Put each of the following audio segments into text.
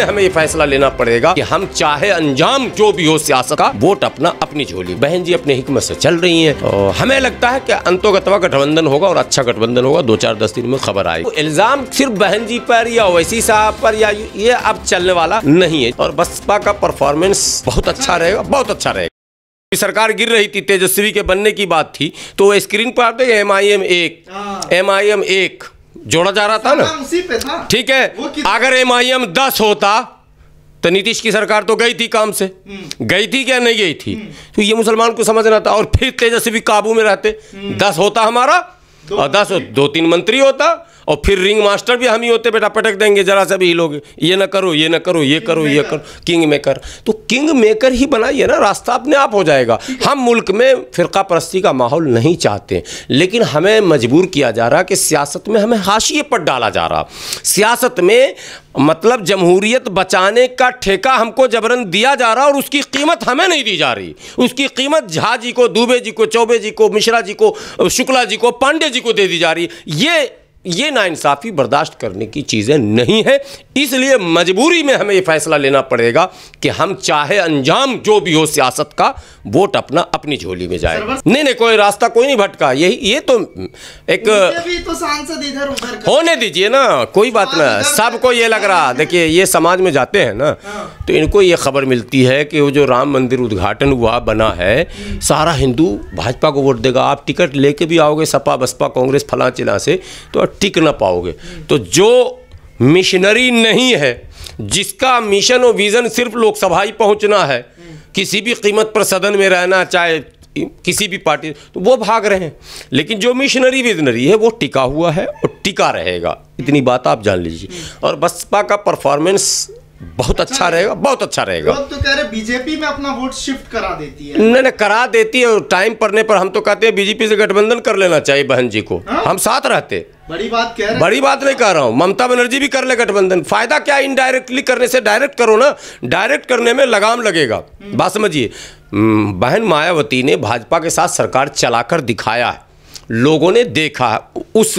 हमें ये फैसला लेना पड़ेगा कि हम चाहे अंजाम जो भी हो सियासत का वोट अपना अपनी झोली। बहन जी अपने हिकमत से चल रही हैं। और हमें लगता है कि अंतोगतवा गठबंधन होगा और अच्छा गठबंधन होगा दो चार दस दिन में खबर आएगी। तो इल्ज़ाम सिर्फ़ बहन जी पर या ओवैसी साहब पर या ये अब चलने वाला नहीं है। और बसपा का परफॉर्मेंस बहुत अच्छा रहेगा बहुत अच्छा रहेगा। सरकार गिर रही थी तेजस्वी के बनने की बात थी तो स्क्रीन पर आते एम आई एम एक एम आई एम एक। जोड़ा जा रहा था ना? उसी पे था। ठीक है। अगर एम आई एम दस होता तो नीतीश की सरकार तो गई थी काम से। गई थी क्या नहीं गई थी? तो ये मुसलमान को समझना था और फिर तेजस्वी काबू में रहते। दस होता हमारा और दस दो तीन मंत्री होता और फिर रिंग मास्टर भी हम ही होते बेटा पटक देंगे जरा सा भी लोग ये ना करो ये ना करो ये करो ये करो किंग मेकर तो किंग मेकर ही बनाइए ना रास्ता अपने आप हो जाएगा। हम मुल्क में फिरका परस्ती का माहौल नहीं चाहते लेकिन हमें मजबूर किया जा रहा कि सियासत में हमें हाशिए पर डाला जा रहा। सियासत में मतलब जमहूरियत बचाने का ठेका हमको जबरन दिया जा रहा और उसकी कीमत हमें नहीं दी जा रही। उसकी कीमत झा जी को दुबे जी को चौबे जी को मिश्रा जी को शुक्ला जी को पांडे जी को दे दी जा रही। ये ये नाइंसाफ़ी बर्दाश्त करने की चीज़ें नहीं है। इसलिए मजबूरी में हमें ये फैसला लेना पड़ेगा कि हम चाहे अंजाम जो भी हो सियासत का वोट अपना अपनी झोली में जाए। नहीं नहीं कोई रास्ता कोई नहीं भटका। यही ये तो एक भी तो सांसद इधर उधर होने दीजिए ना कोई बात ना। सबको ये लग रहा। देखिए ये समाज में जाते हैं ना तो इनको ये खबर मिलती है कि वो जो राम मंदिर उद्घाटन हुआ बना है सारा हिंदू भाजपा को वोट देगा। आप टिकट लेके भी आओगे सपा बसपा कांग्रेस फला चिला से तो टिक ना पाओगे? तो जो मिशनरी नहीं है, जिसका मिशन और विज़न सिर्फ़ लोकसभा ही पहुँचना है, किसी भी कीमत पर सदन में रहना, चाहे किसी भी पार्टी तो वो भाग रहे हैं। लेकिन जो मिशनरी विजनरी है, वो टिका हुआ है और टिका रहेगा। इतनी बात आप जान लीजिए। और बसपा का परफॉर्मेंस बहुत अच्छा रहेगा बहुत अच्छा रहेगा। तो कह रहे बीजेपी में अपना वोट शिफ्ट करा देती है। नहीं नहीं करा देती है टाइम पड़ने पर हम तो कहते हैं बीजेपी से गठबंधन कर लेना चाहिए बहन जी को। हाँ? हम साथ रहते। बड़ी बात कह रहे बड़ी बात नहीं कह रहा हूँ ममता बनर्जी भी कर ले गठबंधन। फ़ायदा क्या इनडायरेक्टली करने से डायरेक्ट करो ना डायरेक्ट करने में लगाम लगेगा। बात समझिए हम्म, बहन मायावती ने भाजपा के साथ सरकार चलाकर दिखाया है। लोगों ने देखा उस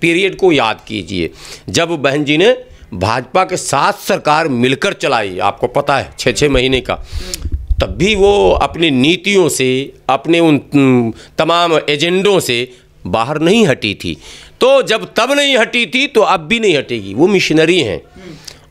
पीरियड को याद कीजिए। जब बहन जी ने भाजपा के साथ सरकार मिलकर चलाई, आपको पता है छः छः महीने का। तब भी वो अपनी नीतियों से, अपने उन तमाम एजेंडों से बाहर नहीं हटी थी। तो जब तब नहीं हटी थी तो अब भी नहीं हटेगी। वो मिशनरी हैं।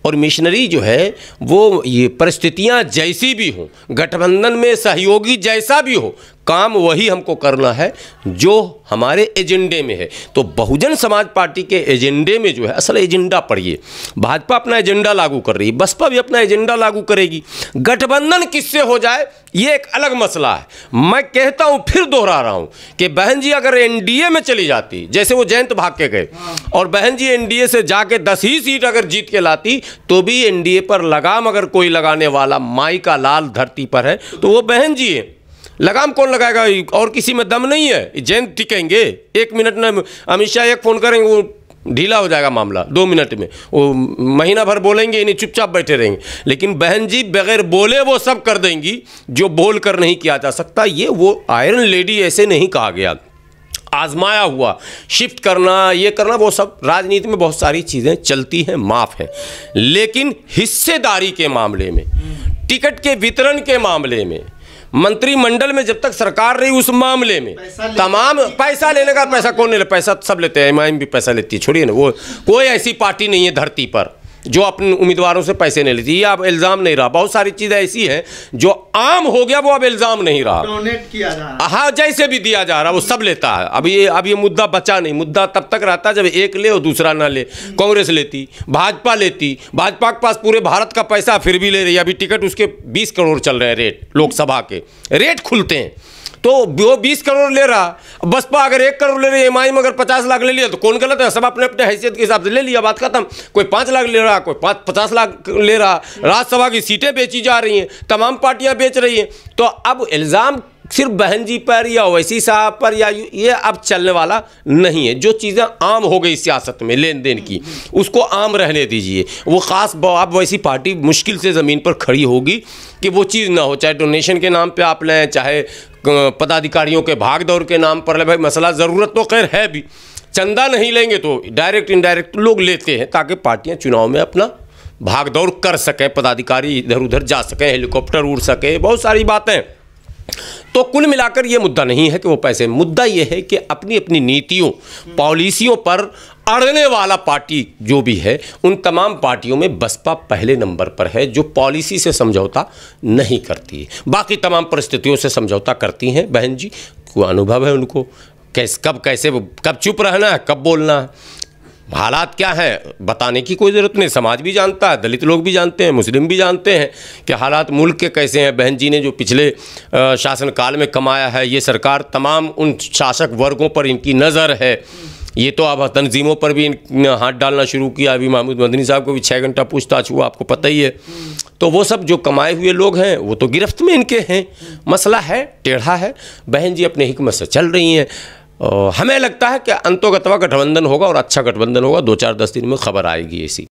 और मिशनरी जो है, वो ये परिस्थितियाँ जैसी भी हों, गठबंधन में सहयोगी जैसा भी हो काम वही हमको करना है जो हमारे एजेंडे में है। तो बहुजन समाज पार्टी के एजेंडे में जो है, असल एजेंडा पढ़िए। भाजपा अपना एजेंडा लागू कर रही है, बसपा भी अपना एजेंडा लागू करेगी। गठबंधन किससे हो जाए, ये एक अलग मसला है। मैं कहता हूँ, फिर दोहरा रहा हूँ कि बहन जी अगर एनडीए में चली जाती, जैसे वो जयंत भाग के गए, और बहन जी एनडीए से जाके दस ही सीट अगर जीत के लाती तो भी एनडीए पर लगाम अगर कोई लगाने वाला माई का लाल धरती पर है तो वो बहन जी है। लगाम कौन लगाएगा? और किसी में दम नहीं है। जैन टिकेंगे। एक मिनट में अमित शाह एक फ़ोन करेंगे, वो ढीला हो जाएगा मामला, दो मिनट में। वो महीना भर बोलेंगे, इन्हें चुपचाप बैठे रहेंगे। लेकिन बहन जी, बगैर बोले वो सब कर देंगी, जो बोल कर नहीं किया जा सकता। ये वो आयरन लेडी ऐसे नहीं कहा गया। आजमाया हुआ, शिफ्ट करना, ये करना, वो सब राजनीति में बहुत सारी चीज़ें चलती हैं, माफ़ है। लेकिन हिस्सेदारी के मामले में, टिकट के वितरण के मामले में मंत्रिमंडल में जब तक सरकार रही उस मामले में पैसा तमाम पैसा लेने का पैसा कौन ले पैसा सब लेते हैं एमआईएम भी पैसा लेती है छोड़िए ना वो कोई ऐसी पार्टी नहीं है धरती पर। जो अपने उम्मीदवारों से पैसे नहीं लेती ये अब इल्ज़ाम नहीं रहा। बहुत सारी चीज़ें ऐसी हैं जो आम हो गया वो अब इल्ज़ाम नहीं रहा। डोनेट किया जा रहा हाँ। जैसे भी दिया जा रहा वो सब लेता है। अब ये अब ये मुद्दा बचा नहीं। मुद्दा तब तक रहता जब एक ले और दूसरा ना ले। कांग्रेस लेती भाजपा लेती। भाजपा के पास पूरे भारत का पैसा फिर भी ले रही है। अभी टिकट उसके 20 करोड़ चल रहे हैं रेट लोकसभा के। रेट खुलते हैं। तो वो बीस करोड़ ले रहा बसपा अगर एक करोड़ ले रही है एम में अगर पचास लाख ले लिया तो कौन गलत है? सब अपने अपने हैसियत के हिसाब से ले लिया बात खत्म। कोई पाँच लाख ले रहा कोई पाँच पचास लाख ले रहा। राज्यसभा की सीटें बेची जा रही हैं तमाम पार्टियाँ बेच रही हैं। तो अब इल्ज़ाम सिर्फ़ बहन जी पर या ओवैसी साहब पर या ये अब चलने वाला नहीं है। जो चीज़ें आम हो गई सियासत में लेन देन की, उसको आम रहने दीजिए। वो ख़ास अब वैसी पार्टी मुश्किल से ज़मीन पर खड़ी होगी कि वो चीज़ ना हो। चाहे डोनेशन के नाम पे आप लें, चाहे पदाधिकारियों के भाग दौड़ के नाम पर लें, भाई मसला ज़रूरत तो खैर है भी। चंदा नहीं लेंगे तो डायरेक्ट, इनडायरेक्ट लोग लेते हैं ताकि पार्टियाँ चुनाव में अपना भाग दौड़ कर सकें, पदाधिकारी इधर उधर जा सकें, हेलीकॉप्टर उड़ सकें। बहुत सारी बातें। तो कुल मिलाकर ये मुद्दा नहीं है कि वो पैसे, मुद्दा ये है कि अपनी अपनी नीतियों, पॉलिसियों पर अड़ने वाला पार्टी जो भी है, उन तमाम पार्टियों में बसपा पहले नंबर पर है, जो पॉलिसी से समझौता नहीं करती है। बाकी तमाम परिस्थितियों से समझौता करती हैं। बहन जी को अनुभव है उनको? कैस, कब कैसे कब चुप रहना है, कब बोलना है? हालात क्या हैं? बताने की कोई ज़रूरत नहीं। समाज भी जानता है, दलित लोग भी जानते हैं, मुस्लिम भी जानते हैं कि हालात मुल्क के कैसे हैं। बहन जी ने जो पिछले शासनकाल में कमाया है, ये सरकार तमाम उन शासक वर्गों पर इनकी नज़र है। ये तो अब तनजीमों पर भी हाथ डालना शुरू किया। अभी महमूद मदनी साहब को भी छः घंटा पूछताछ हुआ, आपको पता ही है। तो वो सब जो कमाए हुए लोग हैं, वो तो गिरफ्त में इनके हैं। मसला है, टेढ़ा है। बहन जी अपने हिकमत से चल रही हैं। हमें लगता है कि अंतोगतवा गठबंधन होगा और अच्छा गठबंधन होगा। दो चार दस दिन में खबर आएगी ऐसी।